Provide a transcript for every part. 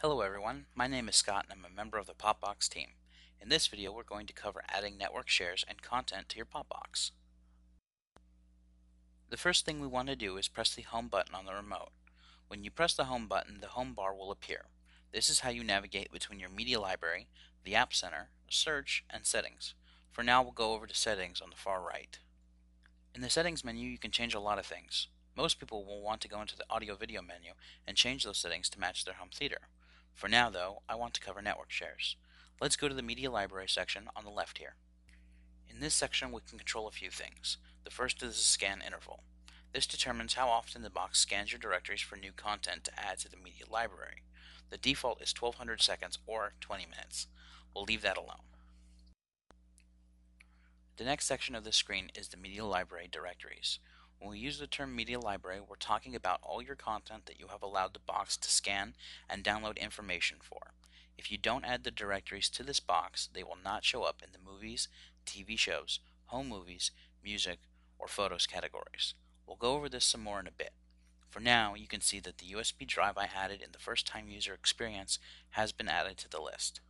Hello everyone, my name is Scott and I'm a member of the Popbox team. In this video we're going to cover adding network shares and content to your Popbox. The first thing we want to do is press the home button on the remote. When you press the home button, the home bar will appear. This is how you navigate between your media library, the App Center, search, and settings. For now we'll go over to settings on the far right. In the settings menu you can change a lot of things. Most people will want to go into the audio video menu and change those settings to match their home theater. For now though, I want to cover network shares. Let's go to the media library section on the left here. In this section we can control a few things. The first is the scan interval. This determines how often the box scans your directories for new content to add to the media library. The default is 1200 seconds or 20 minutes. We'll leave that alone. The next section of the screen is the media library directories. When we use the term media library, we're talking about all your content that you have allowed the box to scan and download information for. If you don't add the directories to this box, they will not show up in the movies, TV shows, home movies, music, or photos categories. We'll go over this some more in a bit. For now, you can see that the USB drive I added in the first time user experience has been added to the list.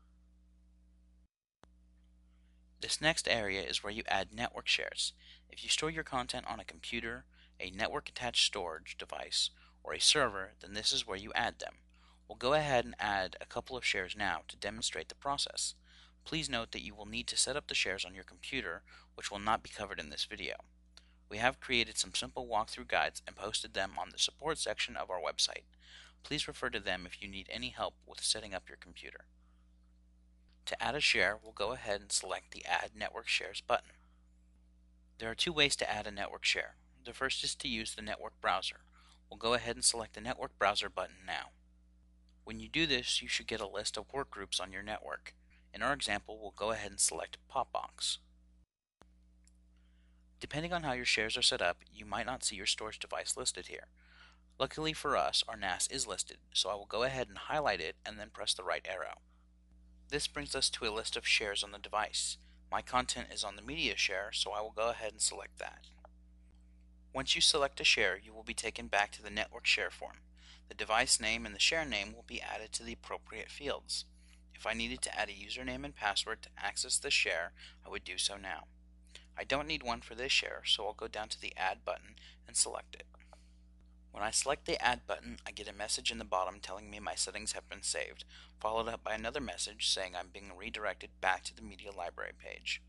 This next area is where you add network shares. If you store your content on a computer, a network attached storage device, or a server, then this is where you add them. We'll go ahead and add a couple of shares now to demonstrate the process. Please note that you will need to set up the shares on your computer, which will not be covered in this video. We have created some simple walkthrough guides and posted them on the support section of our website. Please refer to them if you need any help with setting up your computer. To add a share, we'll go ahead and select the Add Network Shares button. There are two ways to add a network share. The first is to use the network browser. We'll go ahead and select the network browser button now. When you do this, you should get a list of workgroups on your network. In our example, we'll go ahead and select Popbox. Depending on how your shares are set up, you might not see your storage device listed here. Luckily for us, our NAS is listed, so I will go ahead and highlight it and then press the right arrow. This brings us to a list of shares on the device. My content is on the media share, so I will go ahead and select that. Once you select a share, you will be taken back to the network share form. The device name and the share name will be added to the appropriate fields. If I needed to add a username and password to access the share, I would do so now. I don't need one for this share, so I'll go down to the Add button and select it. When I select the Add button, I get a message in the bottom telling me my settings have been saved, followed up by another message saying I'm being redirected back to the media library page.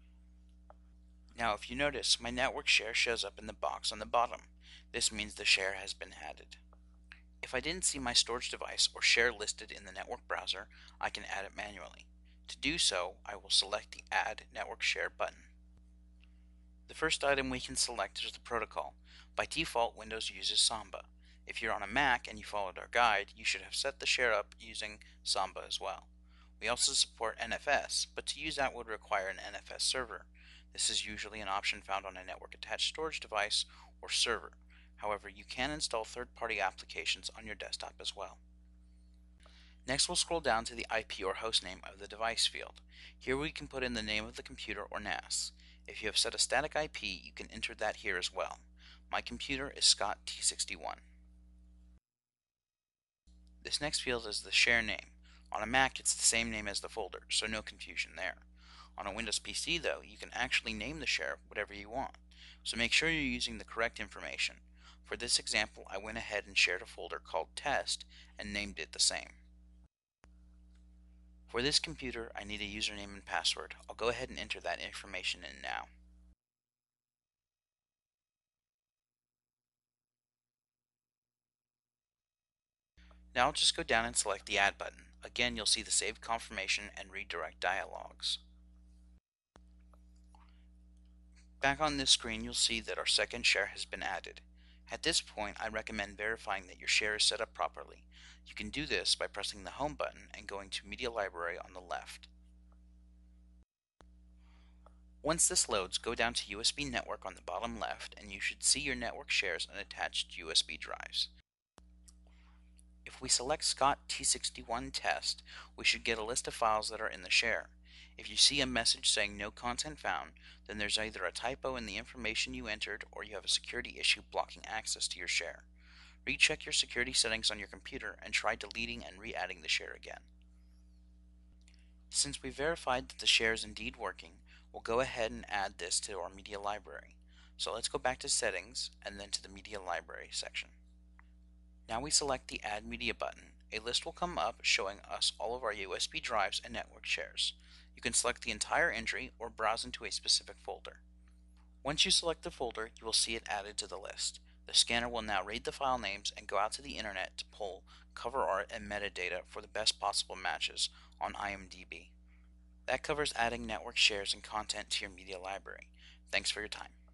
Now if you notice, my network share shows up in the box on the bottom. This means the share has been added. If I didn't see my storage device or share listed in the network browser, I can add it manually. To do so, I will select the Add Network Share button. The first item we can select is the protocol. By default, Windows uses Samba. If you're on a Mac and you followed our guide, you should have set the share up using Samba as well. We also support NFS, but to use that would require an NFS server. This is usually an option found on a network attached storage device or server. However, you can install third-party applications on your desktop as well. Next we'll scroll down to the IP or hostname of the device field. Here we can put in the name of the computer or NAS. If you have set a static IP, you can enter that here as well. My computer is Scott T61. This next field is the share name. On a Mac, it's the same name as the folder, so no confusion there. On a Windows PC, though, you can actually name the share whatever you want, so make sure you're using the correct information. For this example, I went ahead and shared a folder called Test and named it the same. For this computer, I need a username and password. I'll go ahead and enter that information in now. Now just go down and select the Add button. Again, you'll see the Save Confirmation and Redirect dialogues. Back on this screen, you'll see that our second share has been added. At this point, I recommend verifying that your share is set up properly. You can do this by pressing the Home button and going to Media Library on the left. Once this loads, go down to USB Network on the bottom left and you should see your network shares and attached USB drives. If we select Scott T61 Test, we should get a list of files that are in the share. If you see a message saying no content found, then there's either a typo in the information you entered or you have a security issue blocking access to your share. recheck your security settings on your computer and try deleting and re-adding the share again. Since we verified that the share is indeed working, we'll go ahead and add this to our media library. So let's go back to settings and then to the media library section. Now we select the add media button. A list will come up showing us all of our USB drives and network shares. You can select the entire entry or browse into a specific folder. Once you select the folder, you will see it added to the list. The scanner will now read the file names and go out to the internet to pull cover art and metadata for the best possible matches on IMDb. That covers adding network shares and content to your media library. Thanks for your time.